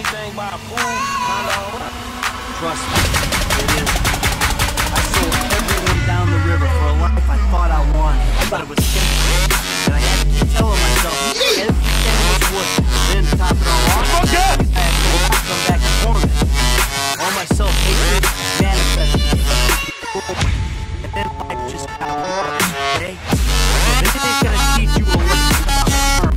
anything by a fool. Trust me, it is. I sold everyone down the river for a life I thought I won. I thought it was safe. And I had to keep telling myself, everything was worth it. Then to top it all off, I had to come back and torment. All my self-hatred manifested. And then life just got worse, eh? okay? So this ain't gonna teach you a lesson about